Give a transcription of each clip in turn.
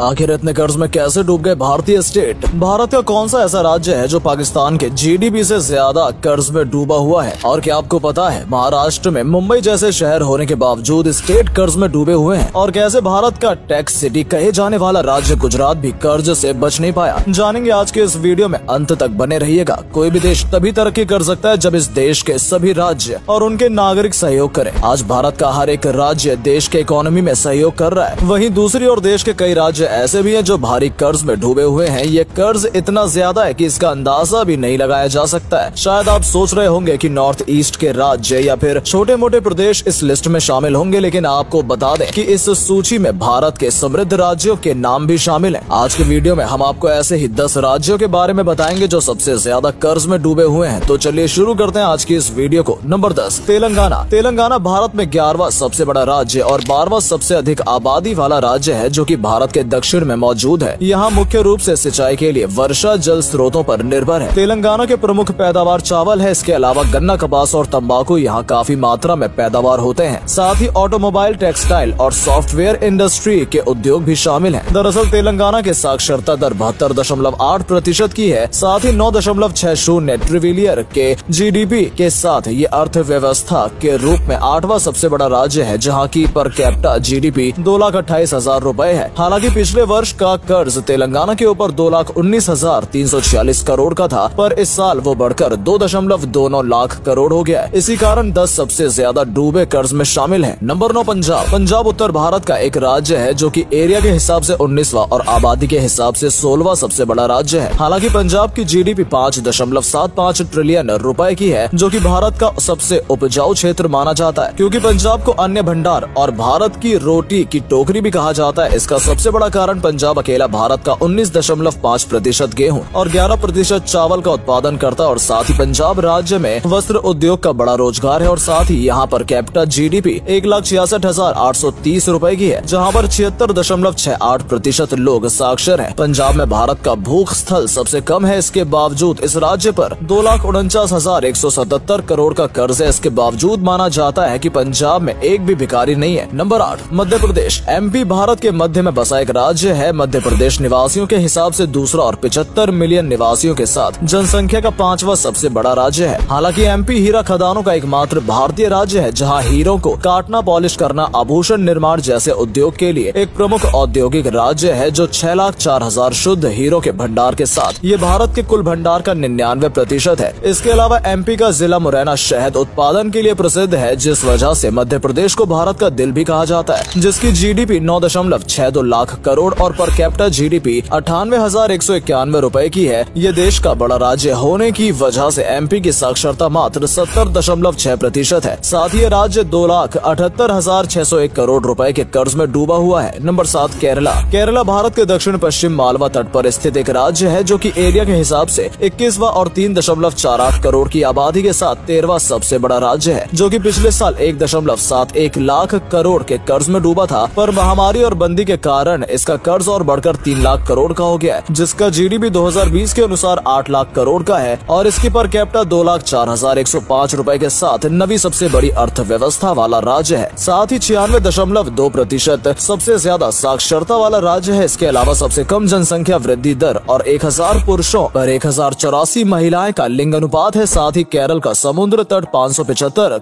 आखिर इतने कर्ज में कैसे डूब गए भारतीय स्टेट? भारत का कौन सा ऐसा राज्य है जो पाकिस्तान के जीडीपी से ज़्यादा कर्ज में डूबा हुआ है? और क्या आपको पता है, महाराष्ट्र में मुंबई जैसे शहर होने के बावजूद स्टेट कर्ज में डूबे हुए हैं? और कैसे भारत का टैक्स सिटी कहे जाने वाला राज्य गुजरात भी कर्ज से बच नहीं पाया? जानेंगे आज के इस वीडियो में, अंत तक बने रहिएगा। कोई भी देश तभी तरक्की कर सकता है जब इस देश के सभी राज्य और उनके नागरिक सहयोग करें। आज भारत का हर एक राज्य देश के इकोनॉमी में सहयोग कर रहा है। वही दूसरी ओर देश के कई राज्य ऐसे भी हैं जो भारी कर्ज में डूबे हुए हैं। ये कर्ज इतना ज़्यादा है कि इसका अंदाज़ा भी नहीं लगाया जा सकता है। शायद आप सोच रहे होंगे कि नॉर्थ ईस्ट के राज्य या फिर छोटे मोटे प्रदेश इस लिस्ट में शामिल होंगे, लेकिन आपको बता दें कि इस सूची में भारत के समृद्ध राज्यों के नाम भी शामिल हैं। आज के वीडियो में हम आपको ऐसे ही दस राज्यों के बारे में बताएँगे जो सबसे ज़्यादा कर्ज में डूबे हुए हैं। तो चलिए शुरू करते हैं आज की इस वीडियो को। नंबर दस, तेलंगाना। तेलंगाना भारत में ग्यारहवा सबसे बड़ा राज्य और बारहवा सबसे अधिक आबादी वाला राज्य है, जो की भारत के दक्षिण में मौजूद है। यहाँ मुख्य रूप से सिंचाई के लिए वर्षा जल स्रोतों पर निर्भर है। तेलंगाना के प्रमुख पैदावार चावल है। इसके अलावा गन्ना, कपास और तंबाकू यहाँ काफ़ी मात्रा में पैदावार होते हैं। साथ ही ऑटोमोबाइल, टेक्सटाइल और सॉफ्टवेयर इंडस्ट्री के उद्योग भी शामिल है। दरअसल तेलंगाना के साक्षरता दर बहत्तर दशमलव आठ प्रतिशत की है। साथ ही नौ दशमलव छह शून्य ट्रिविलियर के जीडीपी के साथ ये अर्थव्यवस्था के रूप में आठवां सबसे बड़ा राज्य है, जहाँ की पर कैप्टा जीडीपी दो लाख अट्ठाईस हज़ार रूपए है। हालाँकि पिछले वर्ष का कर्ज तेलंगाना के ऊपर दो लाख उन्नीस हज़ार तीन सौ छियालीस करोड़ का था, पर इस साल वो बढ़कर दो दशमलव दो नौ लाख करोड़ हो गया इसी कारण दस सबसे ज़्यादा डूबे कर्ज में शामिल है। नंबर नौ पंजाब। पंजाब उत्तर भारत का एक राज्य है जो की एरिया के हिसाब ऐसी उन्नीसवा और आबादी के हिसाब ऐसी सोलवा सबसे बड़ा राज्य है। हालाँकि पंजाब की जीडीपी पाँच दशमलव सात पाँच ट्रिलियन रुपए की है, जो की भारत का सबसे उपजाऊ क्षेत्र माना जाता है, क्यूँकी पंजाब को अन्य भंडार और भारत की रोटी की टोकरी भी कहा जाता है। इसका सबसे बड़ा कारण पंजाब अकेला भारत का 19.5 प्रतिशत गेहूँ और 11 प्रतिशत चावल का उत्पादन करता और साथ ही पंजाब राज्य में वस्त्र उद्योग का बड़ा रोज़गार है और साथ ही यहाँ पर कैपिटल जीडीपी एक लाख छियासठ हज़ार आठ सौ तीस रूपए की है, जहाँ पर छिहत्तर दशमलव छह आठ प्रतिशत लोग साक्षर है। पंजाब में भारत का भूख स्थल सबसे कम है, इसके बावजूद इस राज्य पर दो लाख उनचास हज़ार एक सौ सतहत्तर करोड़ का कर्ज है। इसके बावजूद माना जाता है की पंजाब में एक भी भिखारी नहीं है। नंबर आठ, मध्य प्रदेश, एमपी भारत के मध्य में बसा एक राज्य है मध्य प्रदेश निवासियों के हिसाब से दूसरा और पिछहत्तर मिलियन निवासियों के साथ। जनसंख्या का पांचवा सबसे बड़ा राज्य है। हालाँकि एमपी हीरा खदानों का एकमात्र भारतीय राज्य है, जहाँ हीरों को काटना पॉलिश करना आभूषण निर्माण जैसे उद्योग के लिए एक प्रमुख औद्योगिक राज्य है, जो छह लाख चार हज़ार शुद्ध हीरो के भंडार के साथ। ये भारत के कुल भंडार का निन्यानवे प्रतिशत है। इसके अलावा एमपी का जिला मुरैना शहद उत्पादन के लिए प्रसिद्ध है, जिस वजह ऐसी मध्य प्रदेश को भारत का दिल भी कहा जाता है, जिसकी जी नौ दशमलव छह दो लाख करोड़ और पर कैपिटल जीडीपी अठानवे हज़ार एक सौ इक्यानवे रूपए की है। ये देश का बड़ा राज्य होने की वजह से एमपी की साक्षरता मात्र सत्तर दशमलव छह प्रतिशत है। साथ ही राज्य दो लाख अठहत्तर हज़ार छह सौ एक करोड़ रुपए के कर्ज में डूबा हुआ है। नंबर सात, केरला। केरला भारत के दक्षिण पश्चिम मालवा तट पर स्थित एक राज्य है जो की एरिया के हिसाब से इक्कीसवा और तीन दशमलव चार आठ करोड़ की आबादी के साथ तेरहवा सबसे बड़ा राज्य है, जो की पिछले साल एक दशमलव सात एक लाख करोड़ के कर्ज में डूबा था। पर महामारी और बंदी के कारण इसका कर्ज और बढ़कर तीन लाख करोड़ का हो गया है, जिसका जीडीपी 2020 के अनुसार आठ लाख करोड़ का है और इसकी पर कैपिटा दो लाख चार हज़ार एक सौ पाँच रूपए के साथ नवी सबसे बड़ी अर्थव्यवस्था वाला राज्य है। साथ ही छियानवे दशमलव दो प्रतिशत सबसे ज़्यादा साक्षरता वाला राज्य है। इसके अलावा सबसे कम जनसंख्या वृद्धि दर और एक हज़ार पुरुषों पर एक हज़ार चौरासी महिलाएँ का लिंग अनुपात है। साथ ही केरल का समुद्र तट पाँच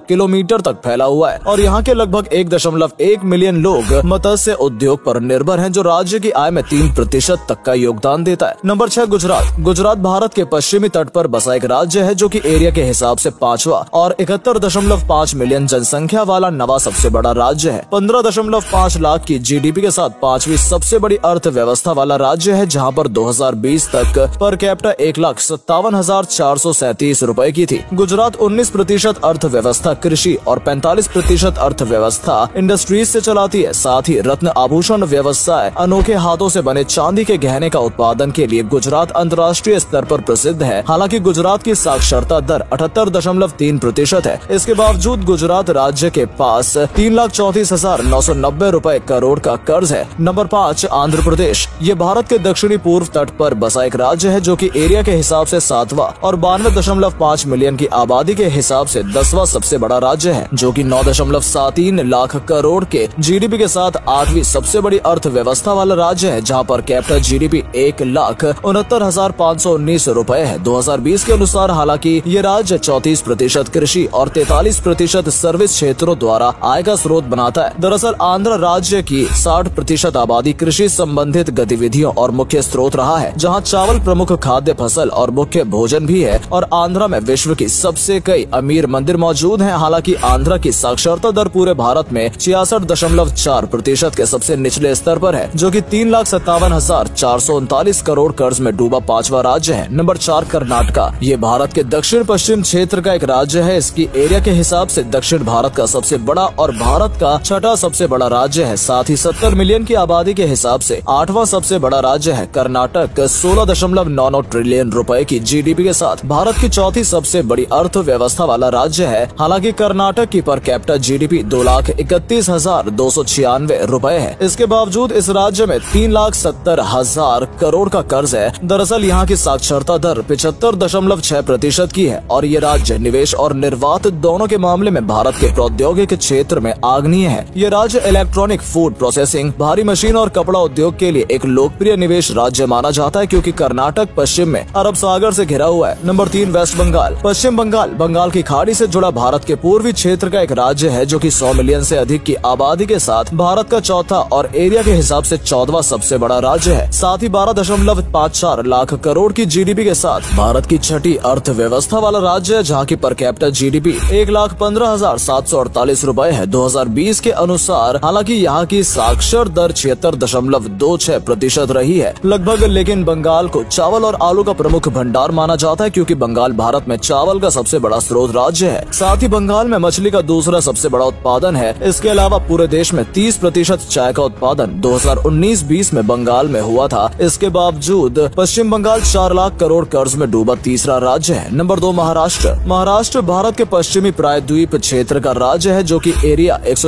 किलोमीटर तक फैला हुआ है और यहाँ के लगभग एक दशमलव एक मिलियन लोग मत्स्य उद्योग पर निर्भर हैं, जो राज्य की आय में तीन प्रतिशत तक का योगदान देता है। नंबर छह, गुजरात। गुजरात भारत के पश्चिमी तट पर बसा एक राज्य है जो कि एरिया के हिसाब से पांचवा और इकहत्तर दशमलव पाँच मिलियन जनसंख्या वाला नवा सबसे बड़ा राज्य है। पंद्रह दशमलव पाँच लाख की जीडीपी के साथ पांचवी सबसे बड़ी अर्थव्यवस्था वाला राज्य है, जहाँ पर 2020 तक पर कैपिटा एक लाख सत्तावन हज़ार चार सौ सैतीस रूपए की थी। गुजरात उन्नीस प्रतिशत अर्थव्यवस्था, कृषि और पैंतालीस प्रतिशत अर्थव्यवस्था इंडस्ट्रीज़ से चलाती है। साथ ही रत्न आभूषण व्यवसाय अनोखे हाथों से बने चांदी के गहने का उत्पादन के लिए गुजरात अंतर्राष्ट्रीय स्तर पर प्रसिद्ध है। हालाँकि गुजरात की साक्षरता दर अठहत्तर दशमलव तीन प्रतिशत है। इसके बावजूद गुजरात राज्य के पास तीन लाख चौतीस हज़ार नौ सौ नब्बे रूपए करोड़ का कर्ज है। नंबर पाँच, आंध्र प्रदेश। ये भारत के दक्षिणी पूर्व तट पर बसा एक राज्य है जो की एरिया के हिसाब से सातवां और बानवे दशमलव पाँच मिलियन की आबादी के हिसाब से दसवां सबसे बड़ा राज्य है, जो की नौ दशमलव सात तीन लाख करोड़ के जीडीपी के साथ आठवीं सबसे बड़ी अर्थव्यवस्था व्यवस्था वाला राज्य है, जहाँ पर कैपिटल जीडीपी एक लाख उनहत्तर हज़ार पाँच सौ उन्नीस रूपए है। 2020 के अनुसार, हालाँकि ये राज्य चौतीस प्रतिशत कृषि और तैतालीस प्रतिशत सर्विस क्षेत्रों द्वारा आय का स्रोत बनाता है। दरअसल, आंध्र राज्य की साठ प्रतिशत आबादी कृषि संबंधित गतिविधियों और मुख्य स्रोत रहा है, जहाँ चावल प्रमुख खाद्य फ़सल और मुख्य भोजन भी है, और आंध्रा में विश्व की सबसे कई अमीर मंदिर मौजूद है। हालाँकि, आंध्रा की साक्षरता दर पूरे भारत में छियासठ दशमलव चार प्रतिशत के सबसे निचले स्तर पर है। जो कि तीन लाख सत्तावन हज़ार चार सौ उनतालीस करोड़ कर्ज में डूबा पांचवा राज्य है। नंबर चार कर्नाटका। ये भारत के दक्षिण पश्चिम क्षेत्र का एक राज्य है। इसकी एरिया के हिसाब से दक्षिण भारत का सबसे बड़ा और भारत का छठा सबसे बड़ा राज्य है। साथ ही सत्तर मिलियन की आबादी के हिसाब से आठवां सबसे बड़ा राज्य है। कर्नाटक सोलह दशमलव नौ नौ ट्रिलियन रुपए की जीडीपी के साथ भारत की चौथी सबसे बड़ी अर्थव्यवस्था वाला राज्य है। हालाँकि कर्नाटक की पर कैपिटल जीडीपी दो लाख इकतीस हज़ार दो सौ छियानवे रूपए है। इसके बावजूद इस राज्य में तीन लाख सत्तर हज़ार करोड़ का कर्ज है। दरअसल यहाँ की साक्षरता दर पिछहत्तर दशमलव छह प्रतिशत की है और ये राज्य निवेश और निर्वात दोनों के मामले में भारत के प्रौद्योगिक क्षेत्र में आग्नीय है। ये राज्य इलेक्ट्रॉनिक फ़ूड प्रोसेसिंग भारी मशीन और कपड़ा उद्योग के लिए एक लोकप्रिय निवेश राज्य माना जाता है क्योंकि कर्नाटक, पश्चिम में अरब सागर से घिरा हुआ है। नंबर तीन, वेस्ट बंगाल। पश्चिम बंगाल बंगाल की खाड़ी से जुड़ा भारत के पूर्वी क्षेत्र का एक राज्य है जो कि 100 मिलियन से अधिक की आबादी के साथ भारत का चौथा और एरिया के हिसाब से चौदवा सबसे बड़ा राज्य है। साथ ही बारह दशमलव पाँच चार लाख करोड़ की जीडीपी के साथ भारत की छठी अर्थव्यवस्था वाला राज्य है, जहाँ की पर कैपिटल जीडीपी एक लाख पंद्रह हज़ार सात सौ अड़तालीस रूपए है। 2020 के अनुसार, हालाँकि यहाँ की साक्षर दर छिहत्तर दशमलव दो छह प्रतिशत रही है। लगभग लेकिन बंगाल को चावल और आलू का प्रमुख भंडार माना जाता है, क्योंकि बंगाल भारत में चावल का सबसे बड़ा स्रोत राज्य है। साथ ही बंगाल में मछली का दूसरा सबसे बड़ा उत्पादन है। इसके अलावा पूरे देश में 30 प्रतिशत चाय का उत्पादन 2019-20 में बंगाल में हुआ था। इसके बावजूद पश्चिम बंगाल चार लाख करोड़ कर्ज में डूबा तीसरा राज्य है। नंबर दो महाराष्ट्र। महाराष्ट्र भारत के पश्चिमी प्रायद्वीप क्षेत्र का राज्य है, जो की एरिया एक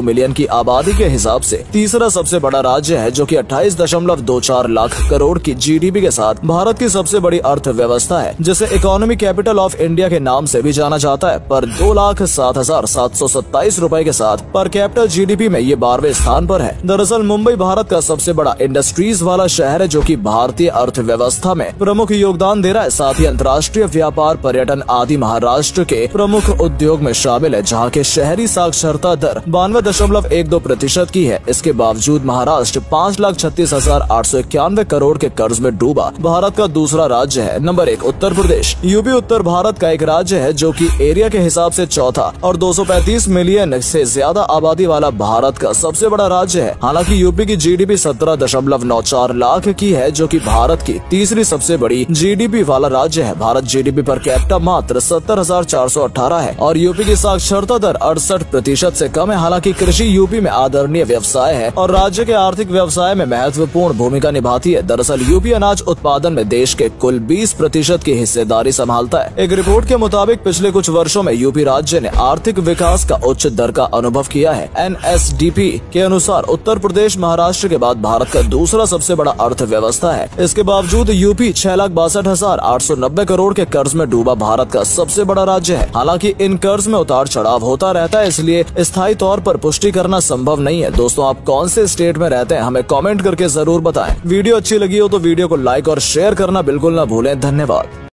मिलियन की आबादी के हिसाब से तीसरा सबसे बड़ा राज्य है, जो की अट्ठाईस लाख करोड़ की जीडीपी के साथ भारत की सबसे बड़ी अर्थव्यवस्था है, जिसे इकोनॉमी कैपिटल ऑफ़ इंडिया के नाम से भी जाना जाता है। पर दो लाख सात हज़ार सात सौ सत्ताईस रूपए के साथ पर कैपिटल जीडीपी में ये बारहवें स्थान पर है। दरअसल मुंबई भारत का सबसे बड़ा इंडस्ट्रीज़ वाला शहर है, जो कि भारतीय अर्थव्यवस्था में प्रमुख योगदान दे रहा है। साथ ही अंतर्राष्ट्रीय व्यापार, पर्यटन आदि महाराष्ट्र के प्रमुख उद्योग में शामिल है, जहाँ के शहरी साक्षरता दर बानवे दशमलव एक दो प्रतिशत की है। इसके बावजूद महाराष्ट्र पाँच लाख छत्तीस हज़ार आठ सौ इक्यानवे करोड़ के कर्ज में डूबा भारत का दूसरा राज्य है। नंबर एक, उत्तर प्रदेश। यूपी उत्तर भारत का एक राज्य है, जो की एरिया के हिसाब ऐसी चौथा और 235 मिलियन ऐसी ज़्यादा आबादी वाला भारत का सबसे बड़ा राज्य है। हालाँकि यूपी की जीडीपी सत्रह दशमलव नौ चार लाख की है, जो कि भारत की तीसरी सबसे बड़ी जीडीपी वाला राज्य है। भारत जीडीपी पर कैपिटा मात्र सत्तर हज़ार चार सौ अठारह है और यूपी की साक्षरता दर अड़सठ प्रतिशत ऐसी कम है। हालाँकि कृषि यूपी में आदरणीय व्यवसाय है और राज्य के आर्थिक व्यवसाय में महत्वपूर्ण भूमिका निभाती है। दरअसल यूपी अनाज उत्पादन में देश के कुल बीस प्रतिशत की हिस्सेदारी संभालता है। एक रिपोर्ट के मुताबिक, पिछले कुछ वर्षों में यूपी राज्य ने आर्थिक विकास का उच्च दर का अनुभव किया है। एनएसडीपी के अनुसार उत्तर प्रदेश, महाराष्ट्र के बाद भारत का दूसरा सबसे बड़ा अर्थव्यवस्था है। इसके बावजूद यूपी छह लाख बासठ हज़ार आठ सौ नब्बे करोड़ के कर्ज में डूबा भारत का सबसे बड़ा राज्य है। हालाँकि इन कर्ज में उतार चढ़ाव होता रहता है, इसलिए स्थायी तौर पर पुष्टि करना संभव नहीं है। दोस्तों, आप कौन से स्टेट में रहते हैं, हमें कॉमेंट करके ज़रूर बताएँ। वीडियो अच्छी लगी हो तो वीडियो को लाइक और शेयर करना बिल्कुल न भूलें। धन्यवाद।